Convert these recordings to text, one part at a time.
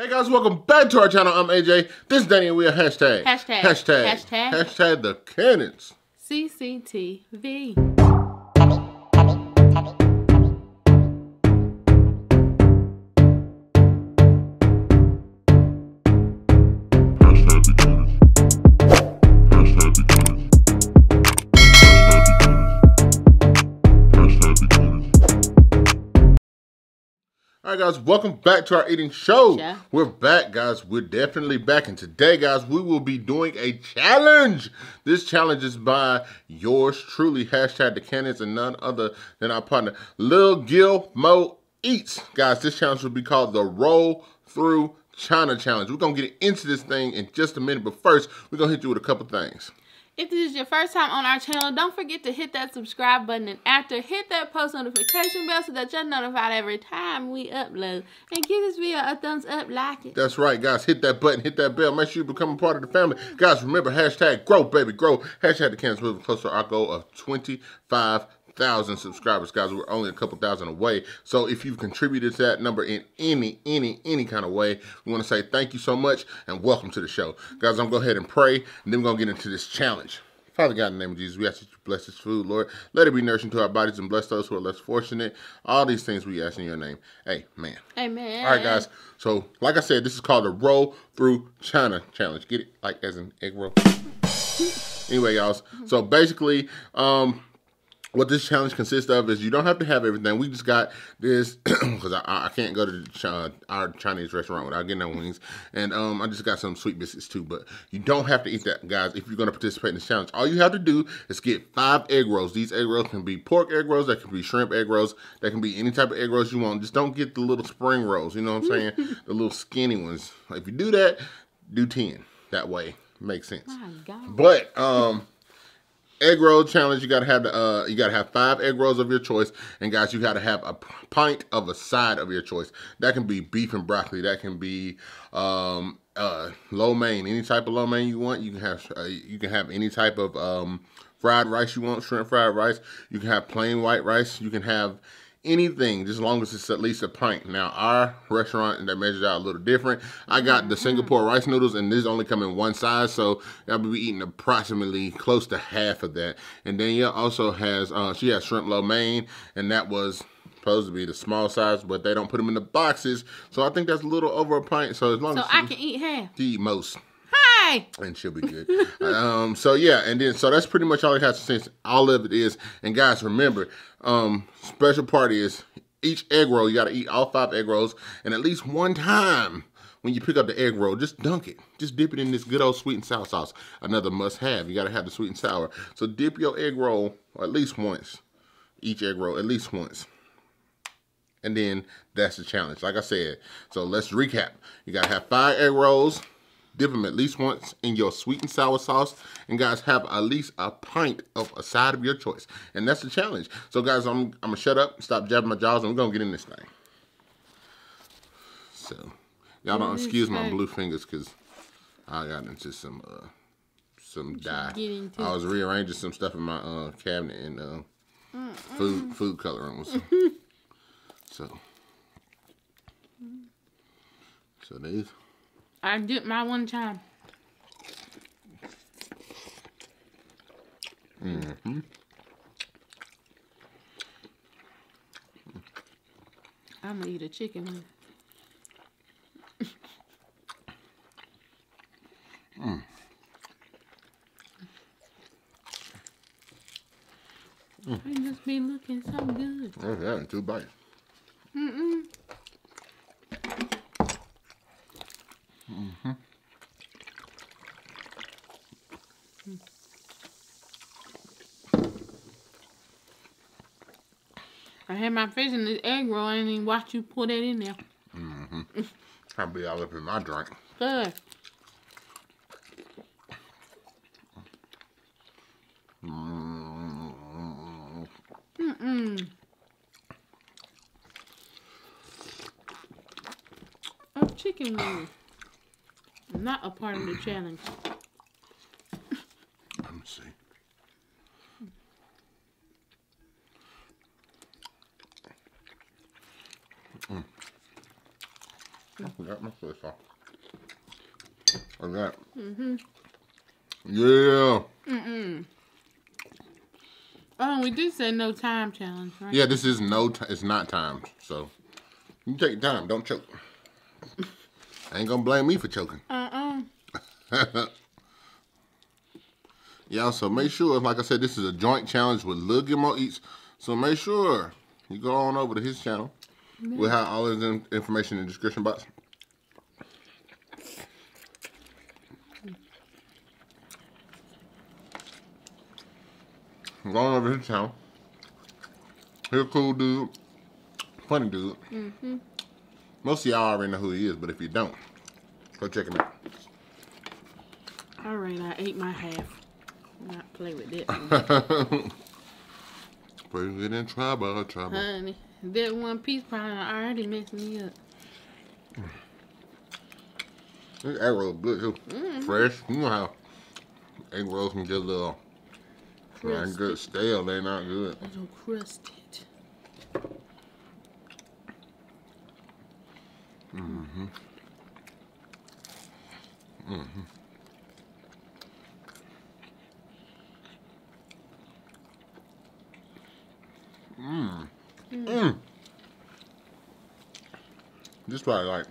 Hey guys, welcome back to our channel. I'm AJ. This is Dani and we are hashtag. Hashtag. Hashtag. Hashtag. Hashtag the cannons. CCTV. Right, guys, welcome back to our eating show. Yeah. We're back, guys. We're definitely back. And today, guys, we will be doing a challenge. This challenge is by yours truly, hashtag the cannons, and none other than our partner, Lil Gilmo Eats. Guys, this challenge will be called the Roll Through China Challenge. We're going to get into this thing in just a minute, but first, we're going to hit you with a couple things. If this is your first time on our channel, don't forget to hit that subscribe button and after hit that post notification bell so that you're notified every time we upload. And give this video a thumbs up, like it. That's right, guys. Hit that button, hit that bell. Make sure you become a part of the family. Guys, remember, hashtag grow, baby, grow. Hashtag the Cannons moving closer our goal of 25,000 subscribers. Guys, we're only a couple thousand away. So if you've contributed to that number in any, any, any kind of way, we want to say thank you so much and welcome to the show. Guys, I'm going to go ahead and pray, and then we're going to get into this challenge. Father God, in the name of Jesus, we ask that you bless this food, Lord. Let it be nourishing to our bodies and bless those who are less fortunate. All these things we ask in your name. Amen. Amen. All right, guys. So, like I said, this is called the Roll Through China Challenge. Get it? Like as an egg roll. anyway, y'all. So basically, um, what this challenge consists of is you don't have to have everything. We just got this because I, I can't go to the Chi- our Chinese restaurant without getting no wings, and um, I just got some sweet biscuits too. But you don't have to eat that, guys. If you're going to participate in this challenge, all you have to do is get five egg rolls. These egg rolls can be pork egg rolls, that can be shrimp egg rolls, that can be any type of egg rolls you want. Just don't get the little spring rolls. You know what I'm saying? the little skinny ones. If you do that, do ten. That way makes sense. But um egg roll challenge, you gotta have the uh you gotta have five egg rolls of your choice, and guys, you gotta have a pint of a side of your choice. That can be beef and broccoli. That can be um uh lo mein, any type of lo mein you want. You can have uh, you can have any type of um fried rice you want, shrimp fried rice. You can have plain white rice. You can have anything, just as long as it's at least a pint. Now, our restaurant that measures out a little different. I got the Singapore rice noodles, and this only come in one size, so I'll be eating approximately close to half of that. And Danielle also has, uh, she has shrimp lo mein, and that was supposed to be the small size, but they don't put them in the boxes, so I think that's a little over a pint. So as long So as I can eat half. eat most Hi. and she'll be good. um, so yeah, and then so that's pretty much all it has to say. All of it is, and guys, remember, um, special party is each egg roll. You got to eat all five egg rolls, and at least one time when you pick up the egg roll, just dunk it. Just dip it in this good old sweet and sour sauce. Another must-have. You got to have the sweet and sour. So dip your egg roll at least once. Each egg roll at least once. And then that's the challenge. Like I said, so let's recap. You gotta have five egg rolls, dip them at least once in your sweet and sour sauce, and guys have at least a pint of a side of your choice. And that's the challenge. So guys, I'm I'm gonna shut up, stop jabbing my jaws, and we're gonna get in this thing. So y'all don't excuse my blue fingers because I got into some uh some dye. I was rearranging some stuff in my uh cabinet and uh food food coloring was so so these I did my one time. Mm-hmm. I'm gonna eat a chicken one. I just be looking so good. oh yeah, two bites. Mm-mm. I had my fish in this egg roll. I didn't watch you put that in there. Mm-hmm. I'll be all up in my drink. Good. Mm-mm. Oh, chicken wings. Not a part of the challenge. I forgot my fish. so. Like that. Mm-hmm. Yeah. Oh, we did say no time challenge, right? Yeah, this is no, it's not timed. So you take your time. Don't choke. I ain't gonna blame me for choking. Uh-uh. Yeah, so make sure, like I said, this is a joint challenge with Lil Gilmo Eats. So make sure you go on over to his channel. We'll have all his in- information in the description box. Go on over to his town. He's a cool dude. Funny dude. Mm-hmm. Most of y'all already know who he is, but if you don't, go check him out. All right, I ate my half. Not play with that, Bring it in trouble, trouble. honey. That one piece probably already messed me up. This egg roll good too. Mm-hmm. Fresh. You know how egg rolls can get a little Crusted. good stale. They not good. A little crusted. Mm hmm. Mm hmm. Mm hmm. This is probably like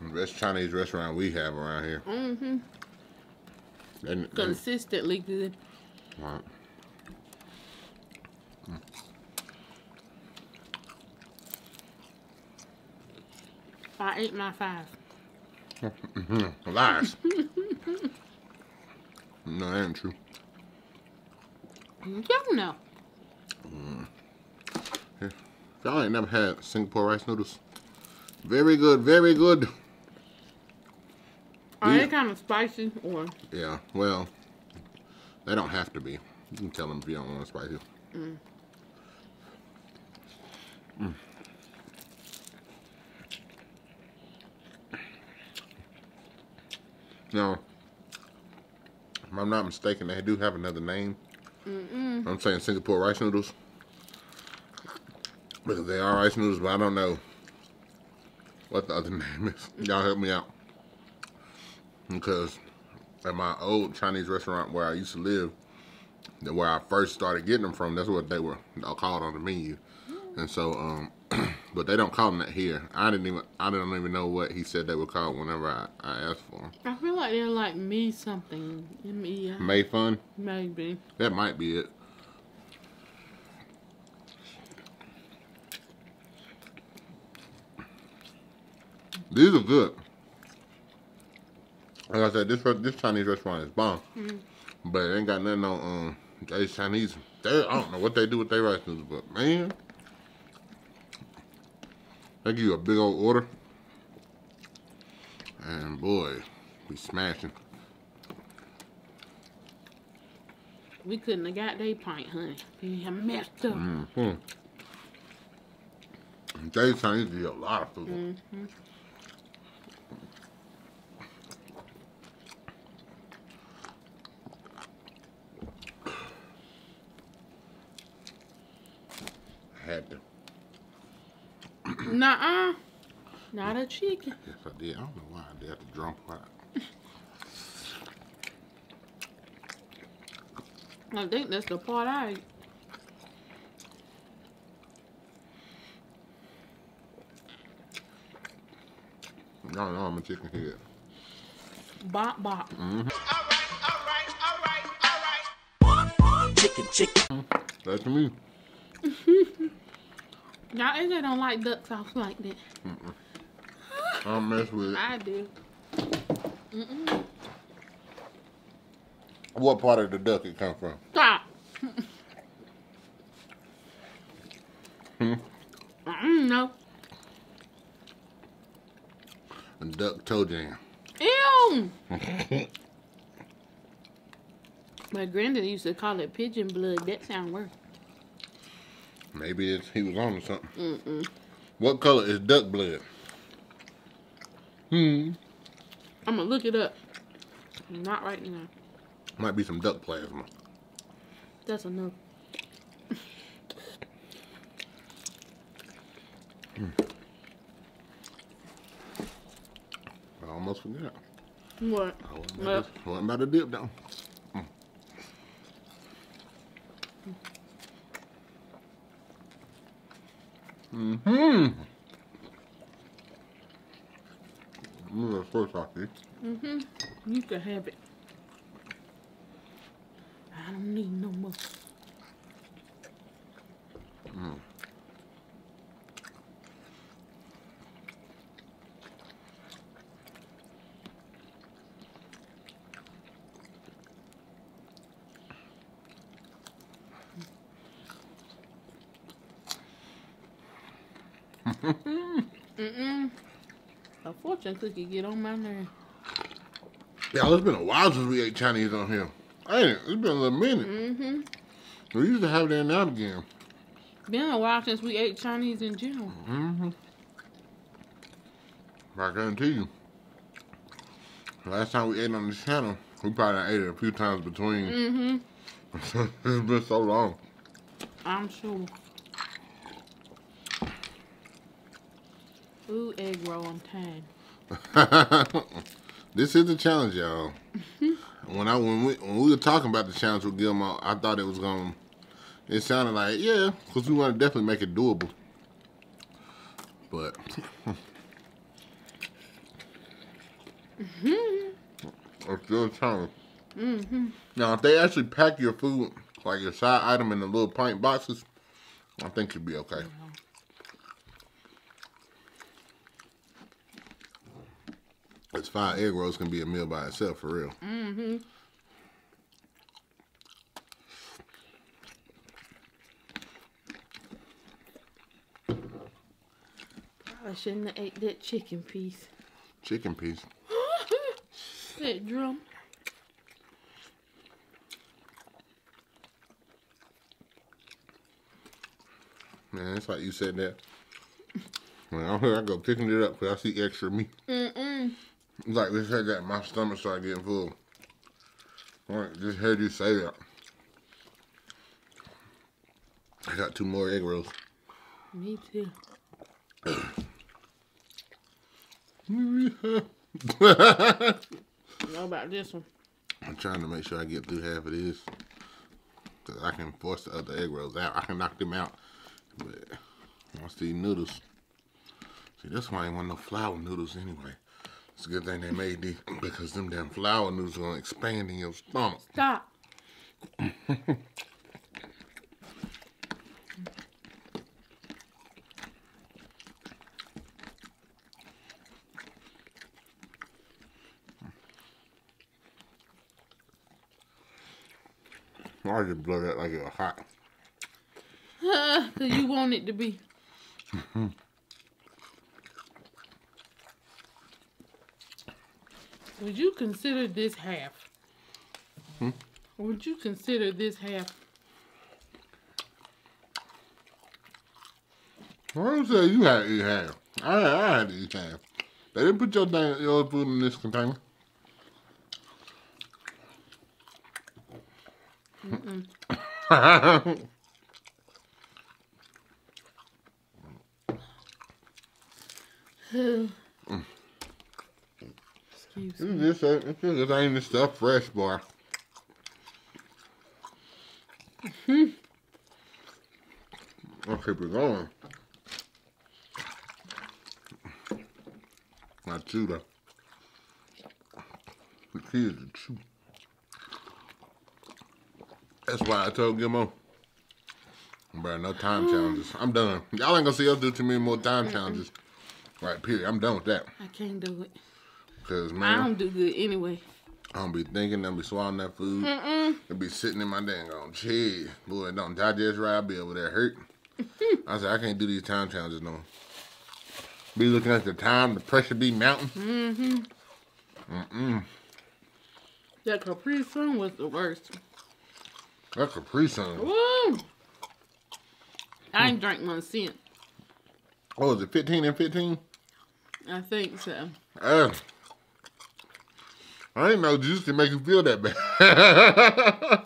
the best Chinese restaurant we have around here. Mm-hmm. Consistently good. I ate my five. Mm-hmm. Lies. no, that ain't true. You know. Mm. If y'all ain't never had Singapore rice noodles, very good, very good. Are Yeah. they kind of spicy or? Yeah, well, they don't have to be. You can tell them if you don't want spicy. Mm. Now, if I'm not mistaken, they do have another name. I'm saying Singapore rice noodles. Because they are rice noodles, but I don't know what the other name is. Y'all help me out. Because at my old Chinese restaurant where I used to live, where I first started getting them from, that's what they were called on the menu. And so, um, but they don't call them that here. I didn't even, I don't even know what he said they were called whenever I, I asked for them. I feel like they're like me something. Me, uh, Mei Fun, maybe. that might be it. These are good. Like I said, this this Chinese restaurant is bomb, but it ain't got nothing on um they Chinese. They I don't know what they do with their rice noodles, but man, they give you a big old order, and boy, we smashing. We couldn't have got they pint, honey. We have messed up. Hmm. They Chinese you a lot of food. Had to. Nuh-uh. Not a chicken. Yes, I did. I don't know why I did have to drum part. I think that's the part I ate. No, no, I'm a chicken head. Bop bop. Mm-hmm. Chicken, chicken. That's me. Y'all AJ don't like duck sauce like that. I don't mess with it. I do. What part of the duck it come from? Stop. Mm, no. A duck toe jam. Ew. My granddad used to call it pigeon blood. That sound worse. Maybe it's, he was on to something. What color is duck blood? Hmm. I'm gonna look it up. Not right now. Might be some duck plasma. That's enough. I almost forgot. What? I wasn't about, to, wasn't about to dip down. Mm-hmm. Off, see? you can have it. I don't need no more. Mm-mm. A fortune cookie get on my nerve. Yeah, it's been a while since we ate Chinese on here. I Ain't it? It's been a little minute. Mm-hmm. We used to have it in now again. Been a while since we ate Chinese in general. Mm-hmm. I guarantee you. Last time we ate on this channel, we probably ate it a few times between. Mm-hmm. it's been so long. I'm sure. Ooh, egg roll on time. this is the challenge, y'all. when I when we when we were talking about the challenge with Gilmo, I thought it was gonna. It sounded like yeah, because we want to definitely make it doable. But it's still a challenge. Mm-hmm. Now, if they actually pack your food, like your side item in the little pint boxes, I think you'd be okay. It's five egg rolls can be a meal by itself for real. Mm-hmm. Probably shouldn't have ate that chicken piece. Chicken piece. that drum. Man, it's like you said that. When I'm here, I go picking it up because I see extra meat. Mm-mm. Like we said that, my stomach started getting full. Right, just heard you say that. I got two more egg rolls. Me too. Know about this one. I'm trying to make sure I get through half of this. Because I can force the other egg rolls out. I can knock them out. But once these noodles. See, that's why I ain't want no flour noodles anyway. It's a good thing they made these. Because them damn flour noodles are going to expand in your stomach. Stop. I just blow that like it was hot. Cause you want it to be. Would you consider this half? Hmm? Would you consider this half? I don't say you had to eat half. I, I had to eat half. They didn't put your, your food in this container. Excuse me. This, this, ain't- this ain't the stuff fresh, boy. Mm-hmm. I'll keep it going. Not chew though. The is to chew. That's why I told Gilmo. Bro, no time mm. challenges. I'm done. Y'all ain't gonna see us do too many more time challenges. Right, period. I'm done with that. I can't do it. Cause man, I don't do good anyway. I don't be thinking, I be swallowing that food. Mm-mm. It be sitting in my dang on cheese. Boy, don't digest right. I'll be over there hurt. I said, I can't do these time challenges no more. Be looking at the time, the pressure be mounting. Mm-hmm. Mm-mm. That Capri Sun was the worst. That's Capri Sun. Woo! I ain't drank one since. Oh, is it 15 and 15? I think so. Uh, I didn't know juice can make you feel that bad.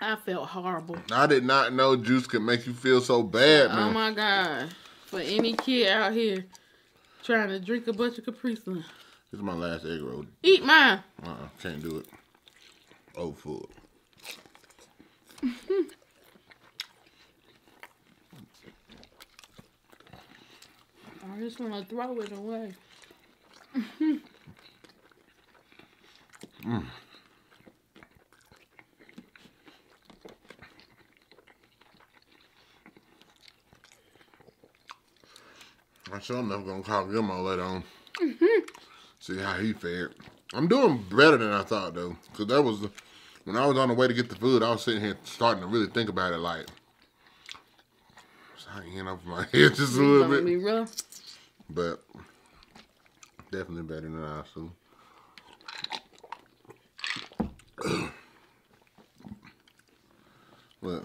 I felt horrible. I did not know juice could make you feel so bad, oh man. Oh my god. For any kid out here, Trying to drink a bunch of Capri Sun. This is my last egg roll. Eat mine. Uh-uh, can't do it. Oh, full. I just want to throw it away. Mm. I sure enough gonna call Gilmo later on. See how he fared. I'm doing better than I thought though, cause that was the, when I was on the way to get the food. I was sitting here starting to really think about it, like it's hanging over my head just a little bit, but definitely better than I assumed. Well, What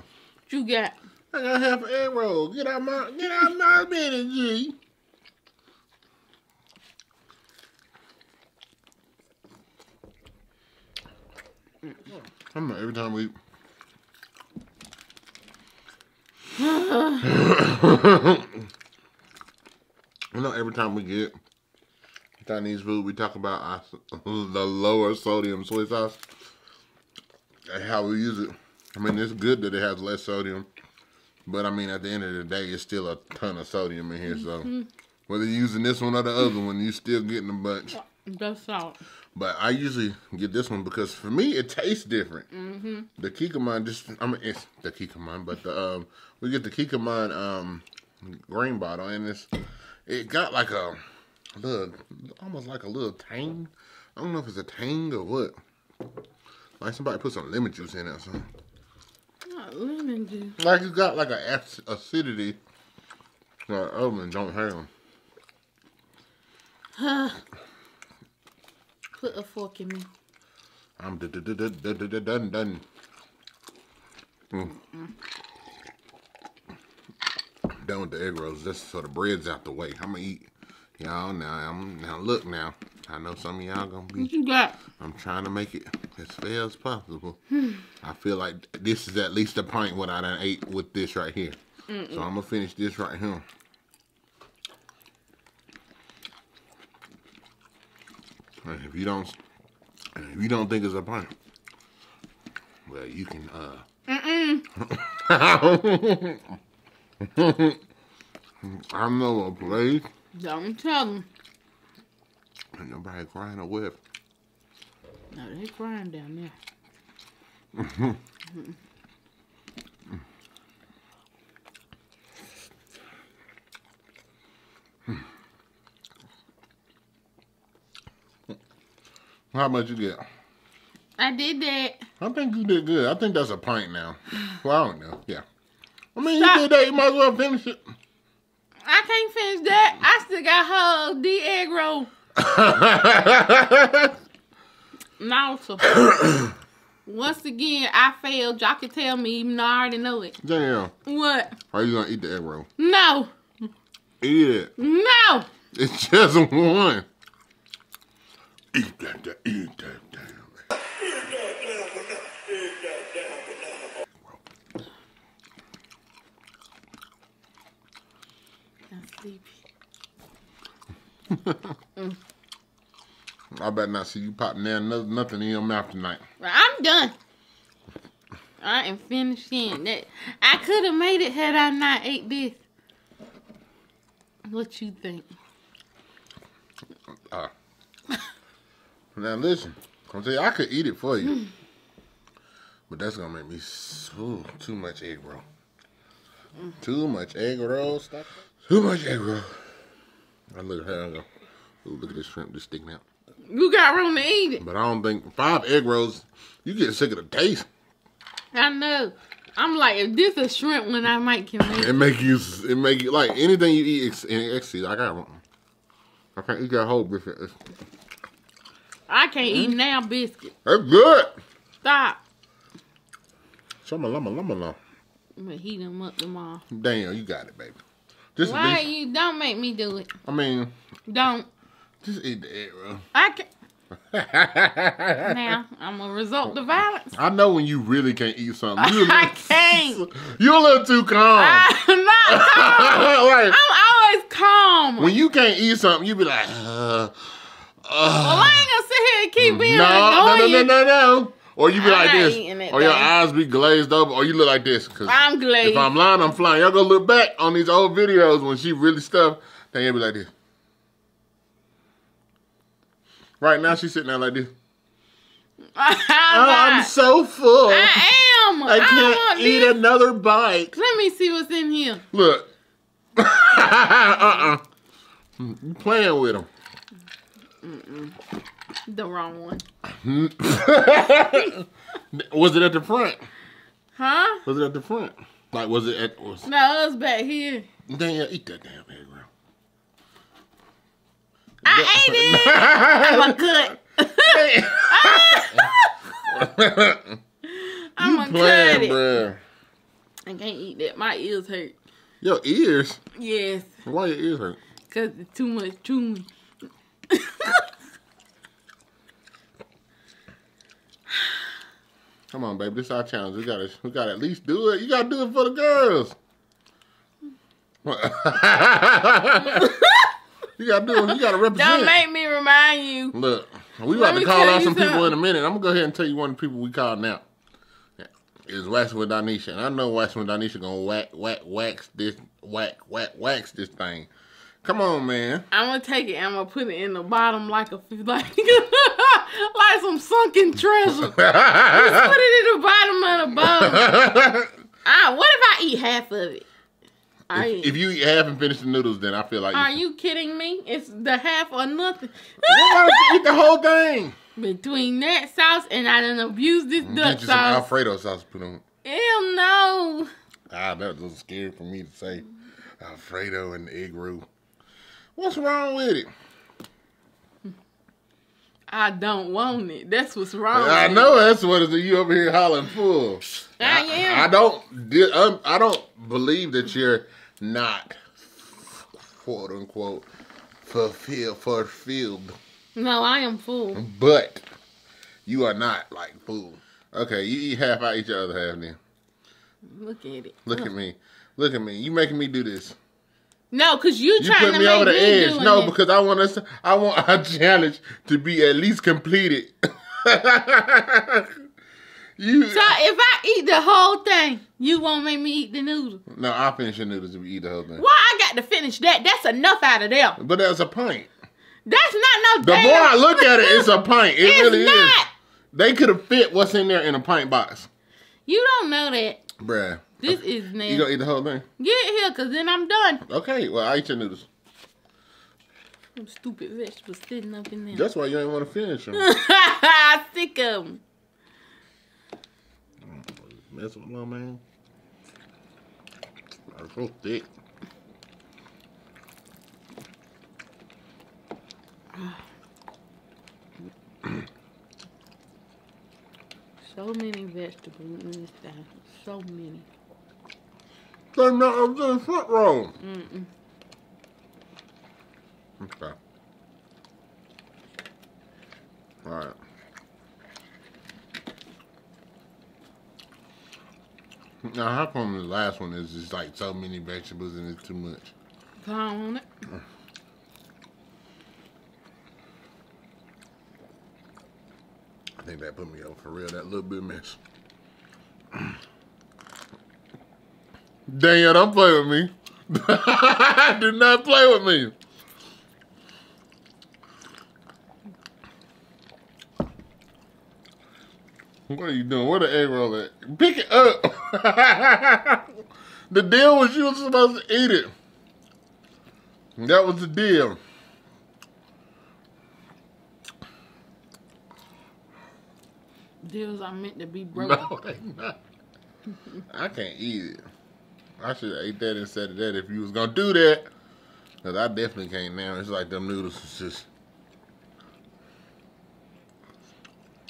you got? I got half an egg roll. Get out my get out my minute, G. I know every time we You know, every time we get Chinese food, we talk about our, the lower sodium soy sauce how we use it. I mean, it's good that it has less sodium, but I mean, at the end of the day, it's still a ton of sodium in here. So whether you're using this one or the other one, you're still getting a bunch. That's salt. But I usually get this one because for me, it tastes different. Mm-hmm. The Kikkoman just, I mean, it's the Kikkoman, but the um, we get the Kikkoman um, green bottle, and it's it got like a little, almost like a little tang. I don't know if it's a tang or what. Like somebody put some lemon juice in it or something. Not lemon juice. Like it's got like an acidity other ones don't have. Huh. Put a fork in me. I'm done done done. Mm. Done with the egg rolls. Just so the bread's out the way. I'm gonna eat. Y'all now. I'm now look now. I know some of y'all gonna be. What you got? I'm trying to make it as fair as possible. I feel like this is at least a pint what I done ate with this right here. So I'm gonna finish this right here. And if you don't, if you don't think it's a pint, well, you can. uh mm I know a place. Don't tell them. Ain't nobody crying a whip. No, they crying down there. How much you get? I did that. I think you did good. I think that's a pint now. Well, I don't know. Yeah. I mean, Stop. you did that. You might as well finish it. I can't finish that. I still got whole D egg roll. No, once again, I failed. Y'all can tell me, even though I already know it. Damn. What? How you gonna eat the egg roll? No, Eat it. no. It's just one. Eat that eat that. Damn. I'm sleepy. I bet not see you popping there no- nothing in your mouth tonight. I'm done. I am finishing that. I could have made it had I not ate this. What you think? Uh, now listen, I'm tell you, I could eat it for you, hmm. but that's gonna make me so too much egg roll. Too much egg roll. Stop. Too much egg roll. I look here. I go. Ooh, look at this shrimp just sticking out. You got room to eat it. But I don't think five egg rolls. You get sick of the taste. I know. I'm like, if this is shrimp one, I might can make It it. make you. It make you like anything you eat in X. I got one. I can't eat that whole biscuit. I can't eat now biscuit. that's good. Stop. Shama lama lama lama. I'm gonna heat them up tomorrow. Damn, you got it, baby. Just Why least- you don't make me do it? I mean, Don't. just eat the egg roll. I can now. I'm gonna resort to violence. I know when you really can't eat something. You I can't. You're a little too calm. I'm not calm. like, I'm always calm. When you can't eat something, you be like, uh, well, I ain't gonna sit here and keep being no, no, no, no, no, no. Or you be I'm like this, it, or your though. eyes be glazed over, or you look like this. Cause I'm glad. if I'm lying, I'm flying. Y'all go look back on these old videos when she really stuff. Then you'll be like this. Right now, she's sitting there like this. I'm, I'm so full. I am. I can't want eat this. another bite. Let me see what's in here. Look. uh-uh. You playing with him. The wrong one. Was it at the front? Huh? Was it at the front? Like, was it at... Was, No, it's back here. damn, eat that damn egg roll. I ate it. I'm a cut. I'm a cut Playing, it. bruh. I can't eat that. My ears hurt. Your ears? Yes, Why your ears hurt? cause it's too much chewing. Come on, baby. This is our challenge. We gotta, we gotta at least do it. You gotta do it for the girls. you gotta do it. You gotta represent. Don't make me remind you. Look, we Let about to call out some people in a minute. I'm gonna go ahead and tell you one of the people we called now. Is waxing with Donisha, and I know waxing with Donisha gonna whack, whack, wax this, whack, whack, wax this thing. Come on, man. I'm gonna take it. and I'm gonna put it in the bottom like a like like some sunken treasure. Put it in the bottom of the bowl. Ah, what if I eat half of it? If, if you eat half and finish the noodles, then I feel like are you kidding me? It's the half or nothing. Why don't you eat the whole thing? Between that sauce and I done abused this duck Get you some. Alfredo sauce put on. Ew, no. Ah, that was scary for me to say. Alfredo and egg roux. What's wrong with it? I don't want it. That's what's wrong. I know that's what it is. You over here hollering full. I am. I don't. um, I don't believe that you're not quote unquote fulfilled. Fulfilled, it. No, I am full. but you are not like full. Okay, you eat half. I eat your other half. Then Look at it. look at me. Look at me. You making me do this. No, cause you, You trying put to me make over the me edge. No, it. because I want us. I want our challenge to be at least completed. you. So if I eat the whole thing, you won't make me eat the noodle. no, I'll finish your noodles if you eat the whole thing. Why I got to finish that? That's enough out of there. But that's a pint. That's not no The damn. more I look at it, it's a pint. It it's really is. They could have fit what's in there in a pint box. You don't know that. Bruh. This is You nasty. gonna eat the whole thing? Get here, cause then I'm done. Okay, well, I eat your noodles. Them stupid vegetables sitting up in there. That's why you ain't want to finish them. Sick of 'em. Mess with my man. They're so thick. So many vegetables in this thing. So many. Up to the front row. Mm-mm. Okay. All right. Now, how come the last one is just like so many vegetables and it's too much? Don't want it. I think that put me over for real. That little bit mess. Daniel, don't play with me. Do not play with me. What are you doing? Where the egg roll at? Pick it up. the deal was you were supposed to eat it. That was the deal. Deals are meant to be broken. No, they not. I can't eat it. I should have ate that instead of that if you was gonna do that. Cause I definitely can't now. It's like them noodles is just.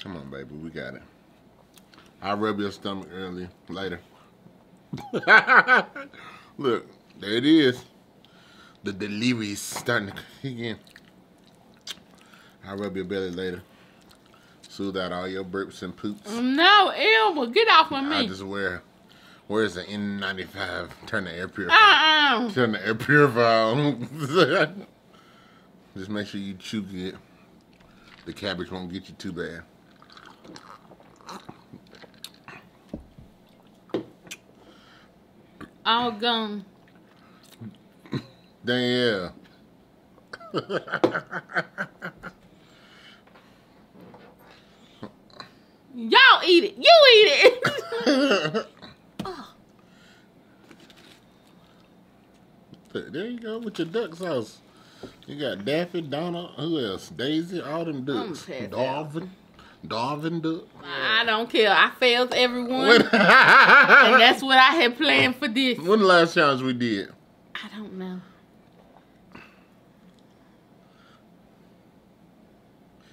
Come on, baby, we got it. I'll rub your stomach early, later. Look, there it is. The delivery's starting to kick in. I'll rub your belly later. Soothe out all your burps and poops. No, Elma, get off of me. I just wear Where's the N95? Turn the air purifier. Uh-uh. Turn the air purifier on. Just make sure you chew it. The cabbage won't get you too bad. All gone. Yeah. Y'all eat it. You eat it. There you go with your duck sauce. You got Daffy, Donna, who else? Daisy, all them ducks. Darvin, Darvin duck. I don't care. I failed everyone. And that's what I had planned for this. when the last challenge we did? I don't know.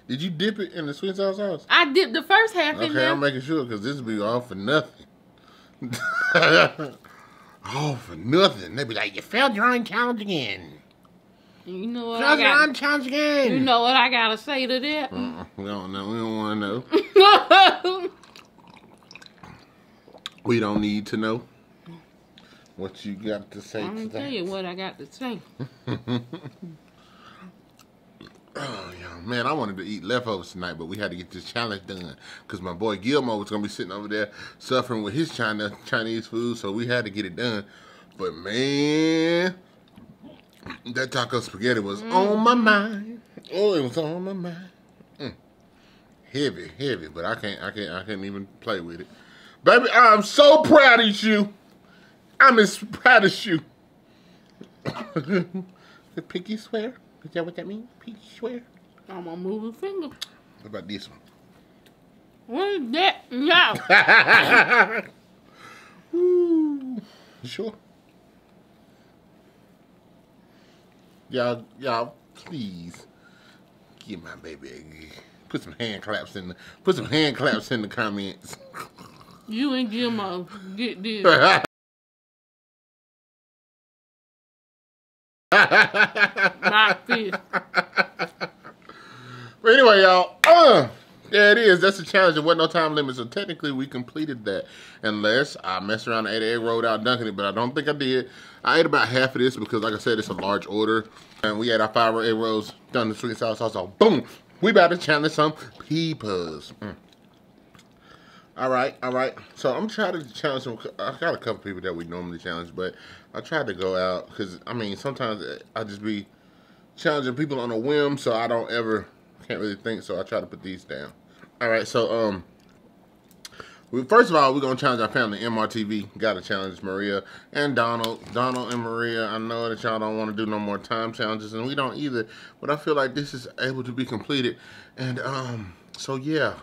Did you dip it in the sweet sauce sauce? I dipped the first half in there. Okay. I'm making sure because this will be all for nothing. all for nothing. They be like, you failed your own challenge again. you know what I Failed your own challenge again. You know what I gotta say to that? Uh-uh, we don't know. We don't want to know. We don't need to know what you got to say I'm to gonna tell you what I got to say. Oh, yeah. Man, I wanted to eat leftovers tonight, but we had to get this challenge done because my boy Gilmo was going to be sitting over there suffering with his China Chinese food, so we had to get it done. But, man, that taco spaghetti was on my mind. Oh, it was on my mind. Mm. Heavy, heavy, but I can't, I can't, I can't even play with it. Baby, I'm so proud of you. I'm as proud as you. the pinky swear? Is that what that means? Pinky swear? I'm gonna move a finger. What about this one? What is that? No. Ooh. Sure? Y'all, y'all, please give my baby a put some hand claps in the put some hand claps in the comments. You and Gilmo get this. But anyway, y'all, uh, there it is. That's the challenge. There wasn't no time limit, so technically we completed that. Unless I messed around and ate an egg roll without dunking it, but I don't think I did. I ate about half of this because, like I said, it's a large order. And we had our five egg rolls, done the sweet sauce, so boom, we about to challenge some peepers. Mm. All right, all right. So I'm trying to challenge some. I got a couple people that we normally challenge, but I tried to go out because I mean sometimes I just be challenging people on a whim, so I don't ever can't really think. So I try to put these down. All right, so um, we first of all we're gonna challenge our family. MRTV got to challenge Maria and Donald. Donald and Maria. I know that y'all don't want to do no more time challenges, and we don't either. But I feel like this is able to be completed, and um, so yeah,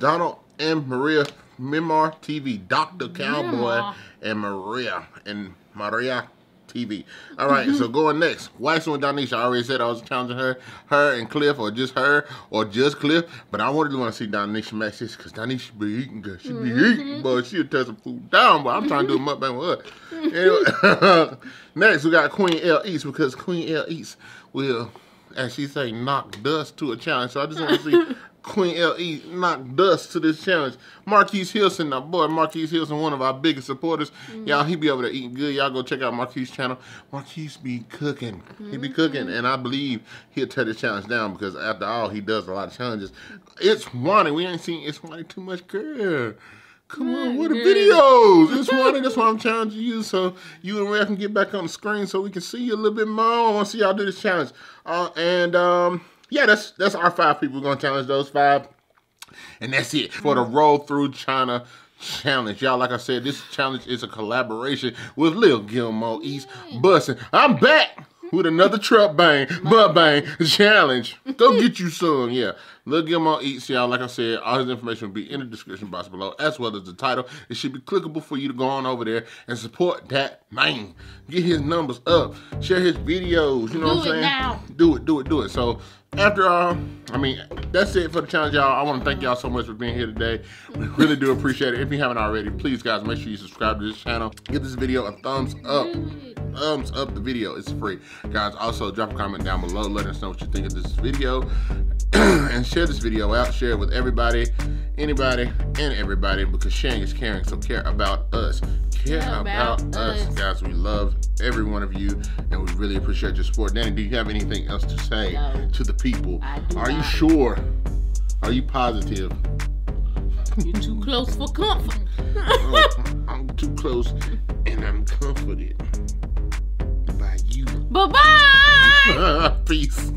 Donald and Maria. Mimar TV, Dr. Cowboy, Mimar. and Maria and Maria TV. All right, so going next, Waxing with Donisha. I already said I was challenging her, her and Cliff, or just her, or just Cliff. But I wanted to want to see Donisha match this because Donisha be eating good. She be mm-hmm. eating, but she'll tear some food down. But I'm trying to do a mukbang with her. Anyway, next we got Queen L Eats because Queen L Eats will, as she say, knock dust to a challenge. So I just want to see. Queen L.E. knock dust to this challenge. Marquise Hilson, our boy Marquise Hilson, one of our biggest supporters. Y'all, he be over there eating good. Y'all go check out Marquise channel. Marquise be cooking. He be cooking, and I believe he'll tear this challenge down because after all, he does a lot of challenges. It's Wannie. We ain't seen It's Wannie too much, girl. Come on, what the videos? It's Wannie. That's why I'm challenging you so you and Ray can get back on the screen so we can see you a little bit more. I want to see y'all do this challenge. Uh, and um, yeah, that's that's our five people. We're gonna challenge those five. And that's it for the Roll Through China challenge. Y'all, like I said, this challenge is a collaboration with Lil Gilmo Eats mm. Bussin'. I'm back with another truck bang, butt bang challenge. Go get you some, yeah. Lil Gilmo Eats, y'all, like I said, all his information will be in the description box below, as well as the title. It should be clickable for you to go on over there and support that man. Get his numbers up. Share his videos, you know Do what I'm it saying? now. do it, do it, do it. So after all, I mean, that's it for the challenge, y'all. I want to thank y'all so much for being here today. We really do appreciate it. If you haven't already, please, guys, make sure you subscribe to this channel. Give this video a thumbs up. Thumbs up the video. It's free. Guys, also drop a comment down below. Let us know what you think of this video. and share this video out. Share it with everybody, anybody, and everybody because sharing is caring. So care about us. Care about, about us. us. Guys, we love every one of you and we really appreciate your support. Dani, do you have anything else to say no. to the people. Are you sure? Are you positive? You're too close for comfort. oh, I'm too close and I'm comforted by you. Bye bye! Peace.